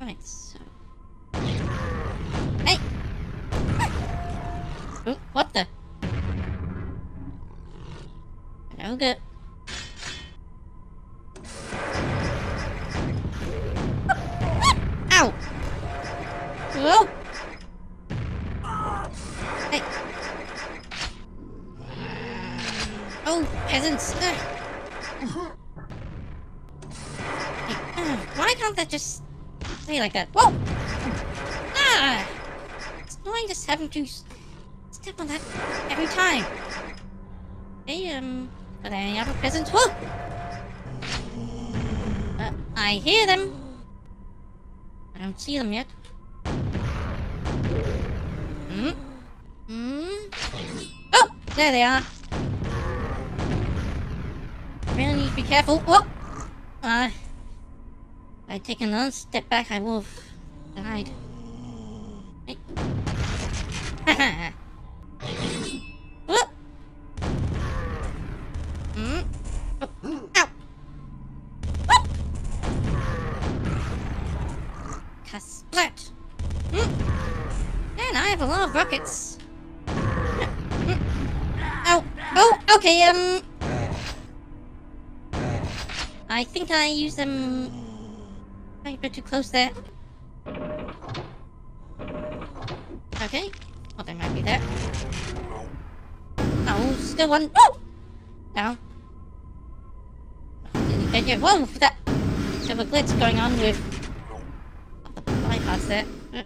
Right, so. Hey! Ooh, what the? No good. It's just having to step on that every time. Hey, um, are there any other peasants? Whoa! Uh, I hear them. I don't see them yet. Hmm? Hmm? Oh! There they are. Really need to be careful. Whoa! Uh, if I take another step back, I will have died. And I have a lot of. Oh, oh, okay, um... I think I used them a bit too close there. Still one. Oh! Down. Did you, whoa! That. Of a glitch going on with the bypass there. Woo!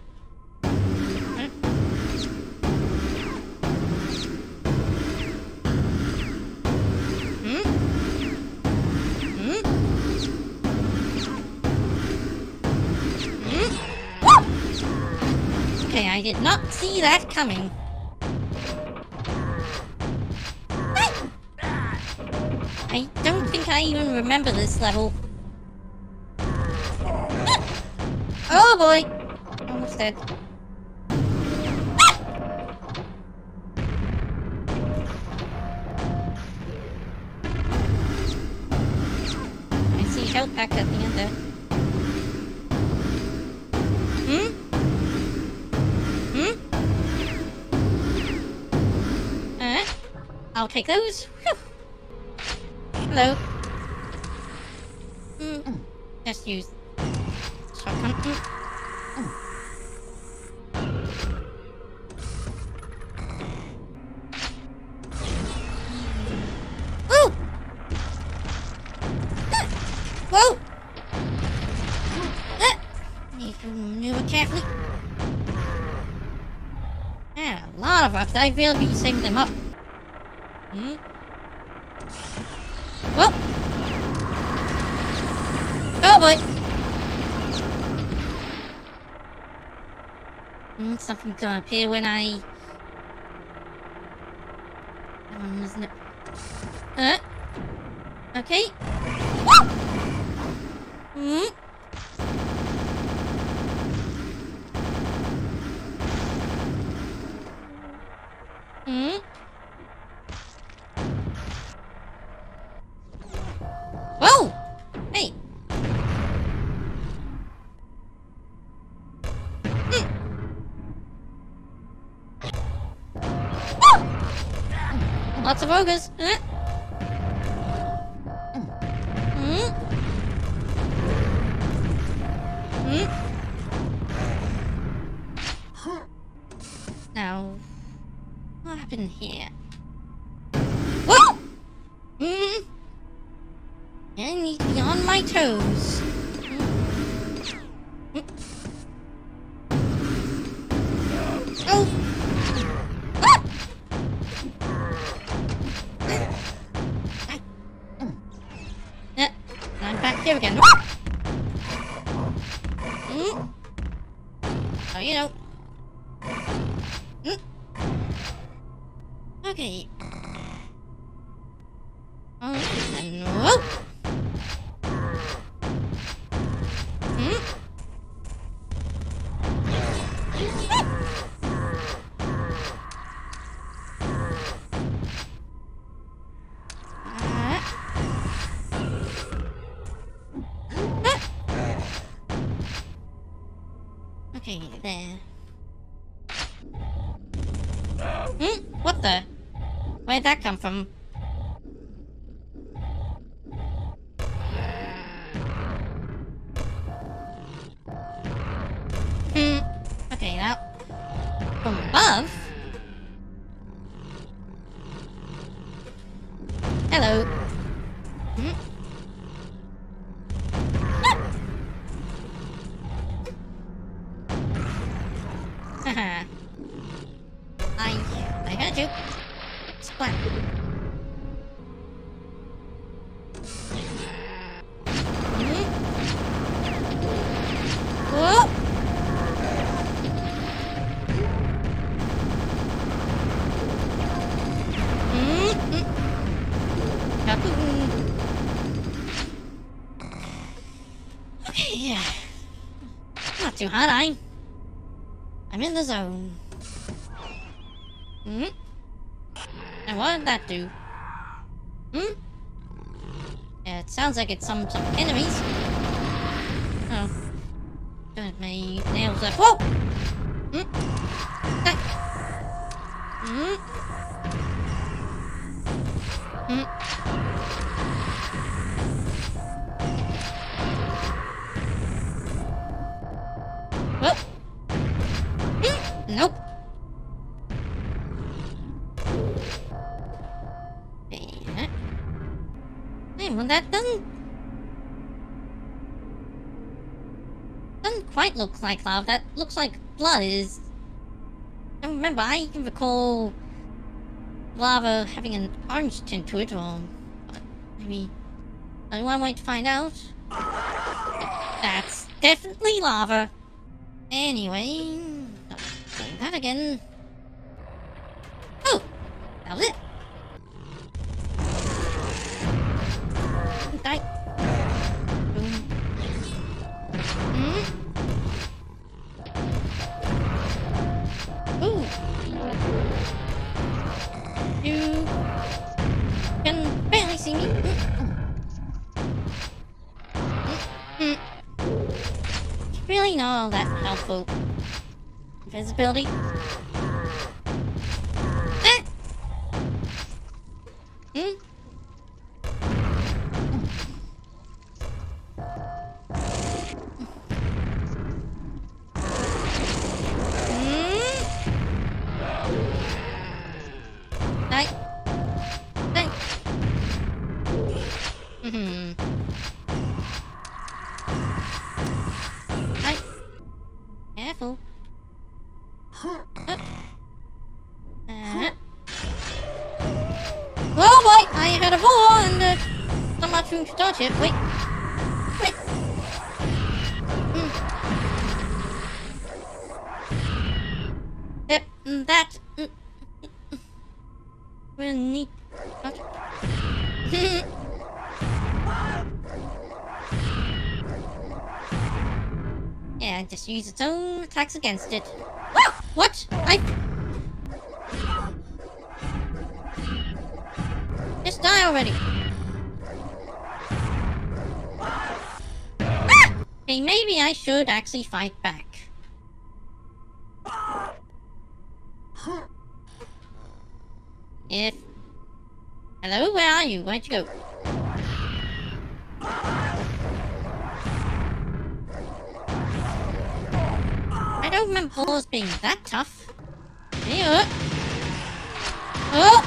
Okay, I did not see that coming. I even remember this level. Oh boy! Almost dead. I see health pack at the end there. Hmm? Hmm? I'll take those. Whew. Hello. Just use shotgun. Hmm. Ooh! Ah! Whoa! Need to maneuver carefully. Yeah, a lot of us. I feel be saving them up. Hmm? Whoa! Oh boy! Hmm, something's gonna appear when I... Um, isn't it? Uh? Okay. Hmm? Ogres. Huh? Hmm? Hmm? Now, what happened here? Whoa! Hmm? I need to be on my toes. Oh, you know. Hmm? Okay. Oh, Hmm? What the? Where'd that come from? Hmm. Okay, now. From above? Too hot, I. I'm in the zone. Hmm? And what did that do? Hmm? Sounds like it's some, some enemies. Oh. Got my nails up. Whoa! That... Hmm? Quite look like lava. That looks like blood is... I remember, I can recall lava having an orange tint to it, or maybe anyone to find out. That's definitely lava. Anyway, that again. Oh, that was it. Mm. Really not all that helpful. Invisibility. Hmm. Careful. Uh. Uh. Oh boy, I had a ball and uh, trying to touch it. Wait. Yeah, just use its own attacks against it. Ah! What? I. Just die already. Ah! Okay, maybe I should actually fight back. If... Hello, where are you? Where'd you go? I don't remember balls being that tough. Oh!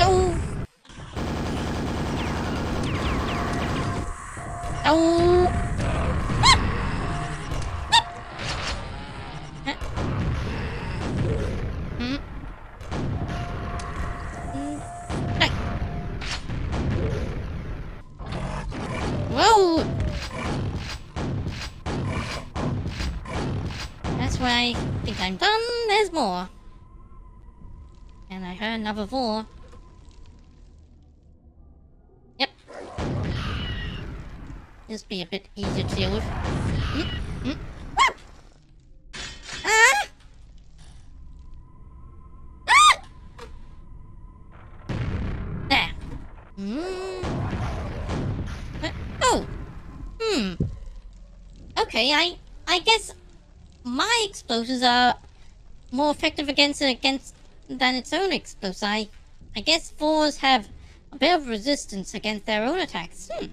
Oh! Oh! I'm done. There's more. And I heard another Vore. Yep. This be a bit easier to deal with. Hmm? Hmm? Ah! Ah! Hmm. Uh, oh. Hmm. Okay, I I guess my explosives are more effective against it against than its own explosives. I I guess Vores have a bit of resistance against their own attacks. Hmm.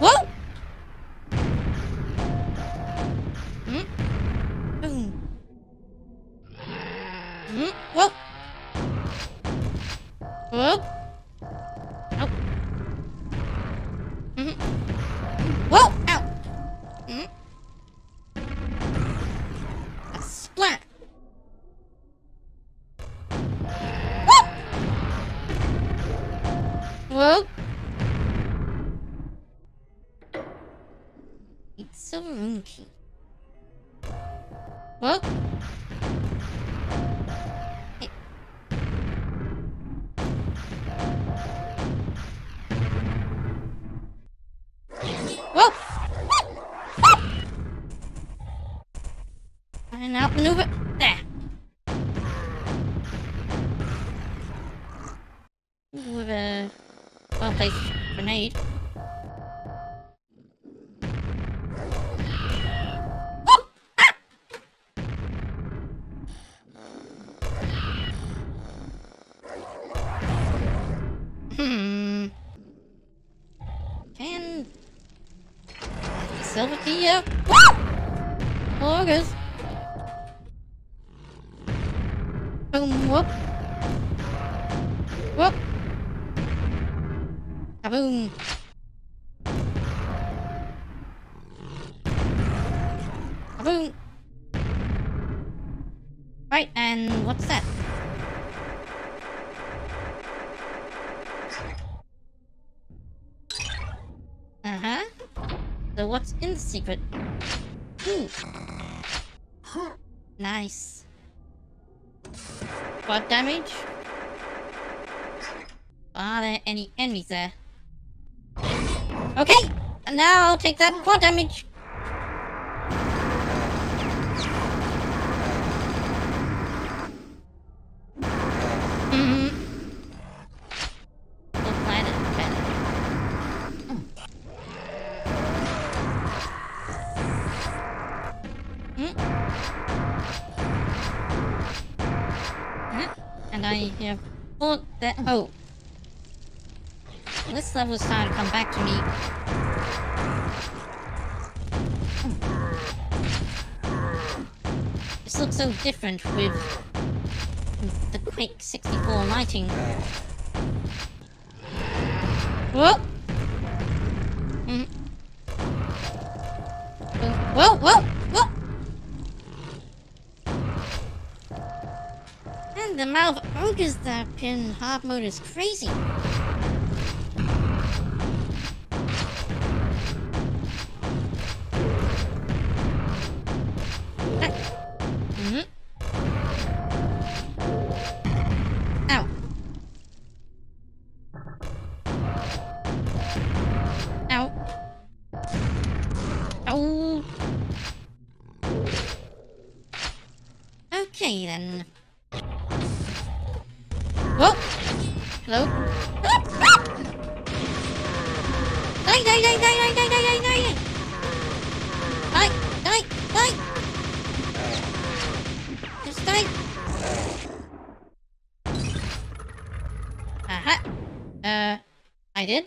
Whoa! Well... It's so rookie. Well... Silver. Woo! August. Boom, whoop. Whoop. Kaboom. Kaboom. Right, and what's that? What's in the secret? Ooh. Nice. What damage? Are there any enemies there? Okay, now I'll take that quad damage. Mm-hmm. I have pulled that. Oh. This level's starting to come back to me. This looks so different with the Quake 64 lighting. Whoa! Mm. Whoa, whoa, the mouth. Ogres that pin hard mode is crazy. Ah. Mm-hmm. Okay then. Whoa! Hello? Die, die, die, die, die, die, die, die, die! Die, die, die! Just die! Aha! I did?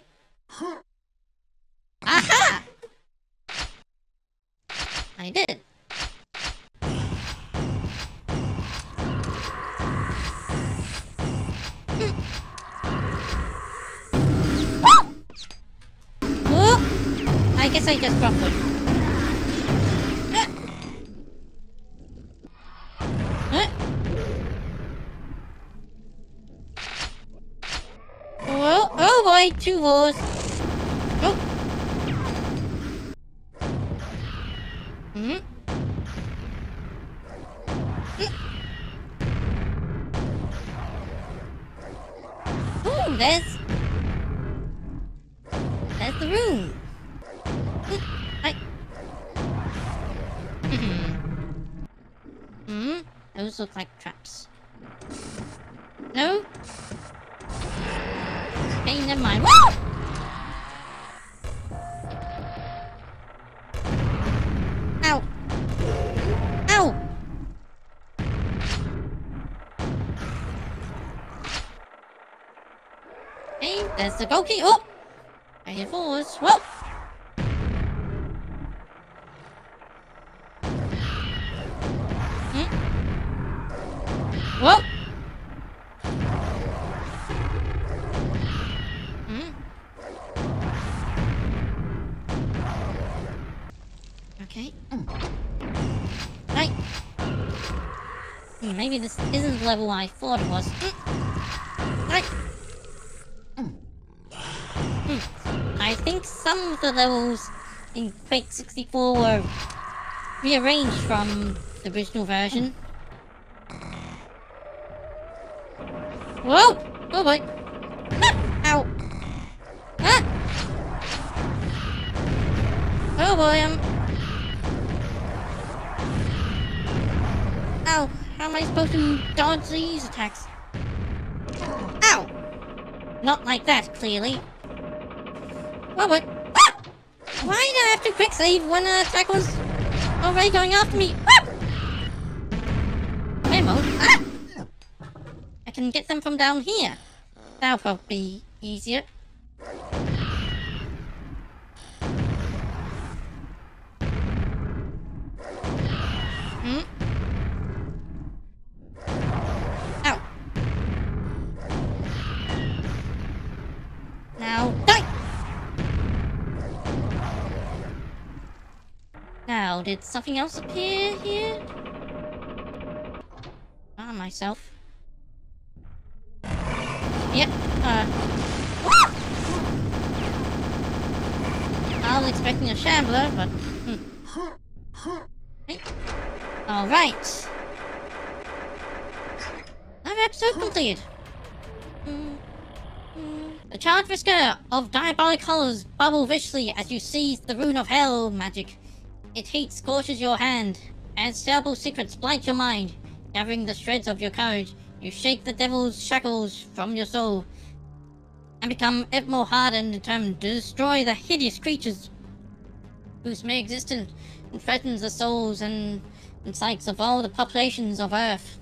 Guess I just dropped it. Oh, oh boy, two Vores. Oh. Hmm? Oh, there's... There's the room. Hmm. Hmm. Those look like traps. No? Okay, never mind. Woo! Ow. Ow! Okay, there's the goalkeeper. Oh! I hit forwards. Whoa! Whoa! Hmm? Okay. Right. Hmm, maybe this isn't the level I thought it was. Hmm. Right. Hmm. I think some of the levels in Quake 64 were rearranged from the original version. Whoa! Oh boy! Ow! Ah! Oh boy, I'm... Ow! How am I supposed to dodge these attacks? Ow! Not like that, clearly. Oh boy! Ah! Why did I have to quick save when an attack was already going after me? Ah! Can get them from down here. That'll be easier. Hmm? Ow. Now! Now, did something else appear here? Ah, myself. Yep, uh... I was expecting a shambler, but... Hmm. Alright. Another episode completed. Mm. The charge whisker of diabolic colors bubble viciously as you seize the rune of hell magic. Its heat scorches your hand, as terrible secrets blight your mind. Gathering the shreds of your courage, you shake the devil's shackles from your soul, and become ever more hard and determined to destroy the hideous creatures whose mere existence threatens the souls and, and psyches of all the populations of Earth.